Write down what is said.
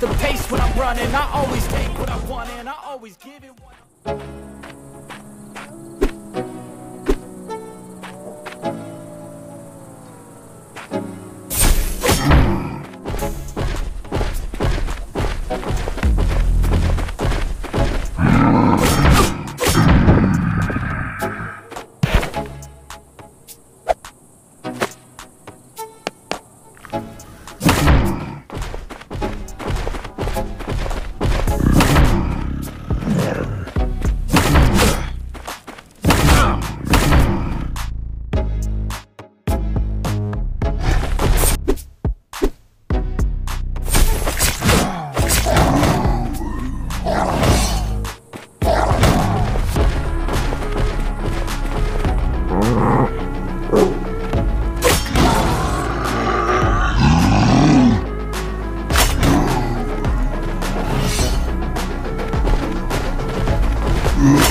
the pace when I'm running. I always take what I want and I always give it Mm-hmm.